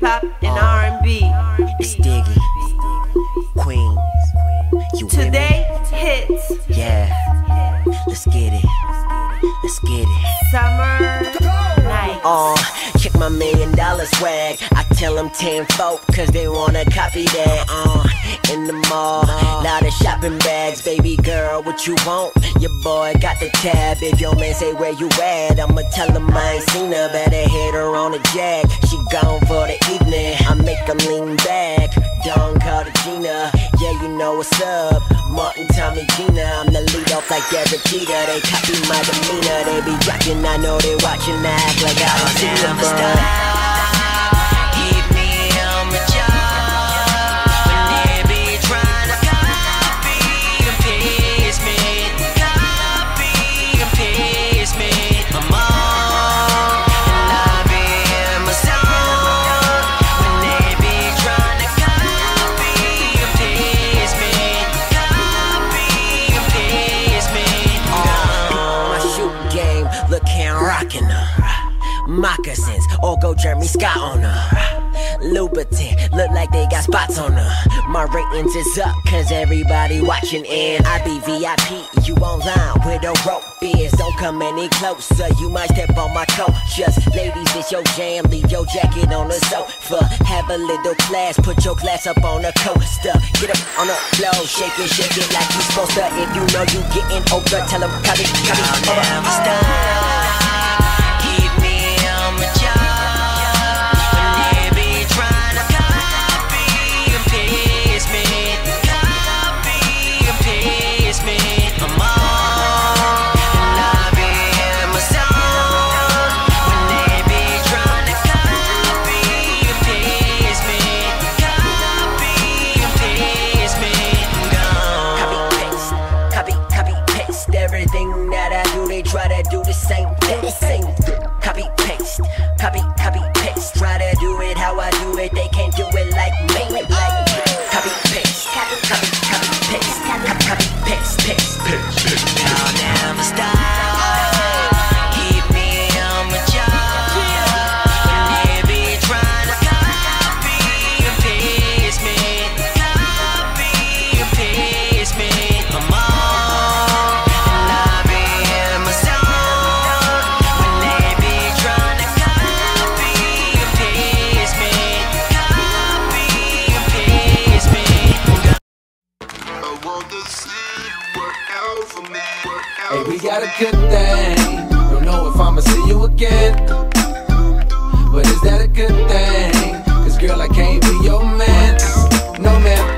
pop and R&B. It's Diggy, Queens. You? Today hits Yeah. Let's get it. Let's get it. summer night. Uh, check my million dollar swag. I tell them 10 folk, cause they wanna copy that. Uh, in the mall, lot of shopping bags. Baby girl, what you want? Your boy got the tab. If your man say where you at, I'ma tell him I ain't seen her. Better hit her on the jack. She gone for the evening. I make them lean back. Dawn call the Gina. Yeah, you know what's up. Martin, Tommy, Gina. I'm the lead off like Derek Jeter. They copy my demeanor. They be rocking. I know they watching. I act like I don't see them Moccasins, or go Jeremy Scott on her. Louboutin, look like they got spots on her. My ratings is up, cause everybody watching in. I be VIP, you online with a rope is. Don't come any closer, you might step on my coat. Just ladies, it's your jam, leave your jacket on the sofa. Have a little class, put your glass up on the coaster. Get up on the floor, shake it, shake it like you supposed to. If you know you getting over, tell them, cut it, over. Copy the same thing. Copy paste, copy, copy paste. Try Hey, we got a good thing. Don't know if I'ma see you again. But is that a good thing? Cause girl, I can't be your man. No, man.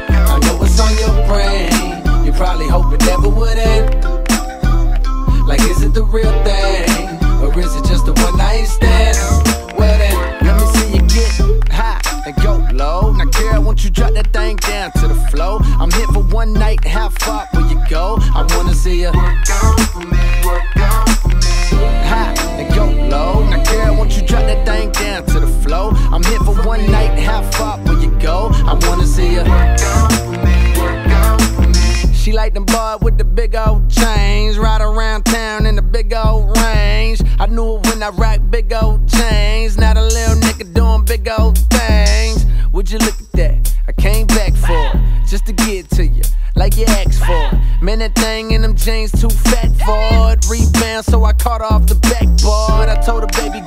I wanna see you. Work out for me. Work out for me. She like them boy with the big old chains, ride around town in the big old range. I knew it when I rocked big old chains. Now the little nigga doing big old things. Would you look at that? I came back for it, just to get to you, like you asked for. it. Man, that thing in them jeans too fat for it. Rebound, so I caught her off the backboard. I told her, baby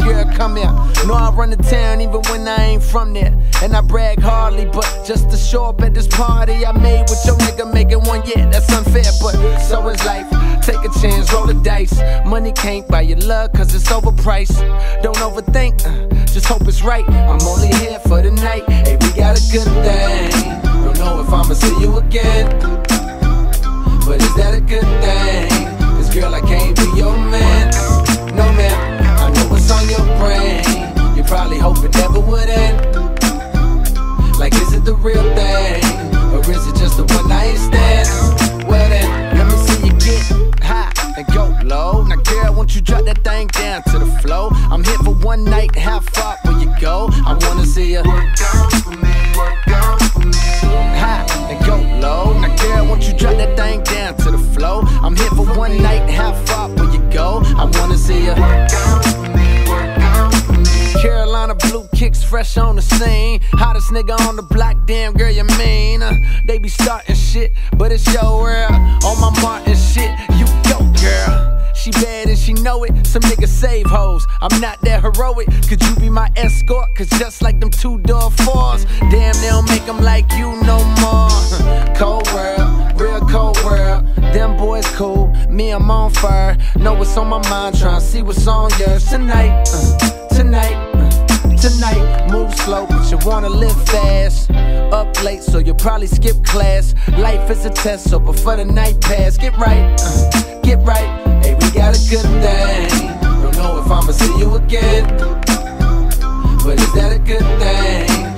come here. Know I run the town even when I ain't from there. And I brag hardly, but just to show up at this party I made with your nigga making one, yeah, that's unfair, but so is life. Take a chance, roll the dice. Money can't buy your love, cause it's overpriced. Don't overthink, uh, just hope it's right. I'm only here for the night. Hey, we got a good thing. Don't know if I'ma see you again. Flow? I'm here for one night. How far will you go? I wanna see you Work out for me. Work out for me. high and go low. Now, girl, won't you drop that thing down to the flow? I'm here for one night. How far will you go? I wanna see you. Work out for me. Work out for me. Carolina blue kicks fresh fresh on the scene. Hottest nigga on the block, damn girl, you mean? Uh, they be starting shit, but it's your world. On my Martin shit, you go, girl. She bad and she know it. Some niggas save hoes. I'm not that heroic. Could you be my escort? Cause just like them two door Fords, damn, they don't make them like you no more. cold world, real cold world. Them boys cool, me, I'm on fire. Know what's on my mind, tryna see what's on yours tonight. Uh, tonight. Uh, tonight. Move slow, but you wanna live fast. Up late, so you'll probably skip class. Life is a test, so before the night pass, get right, uh, get right. Hey, got a good thing. Don't know if I'ma see you again, but is that a good thing?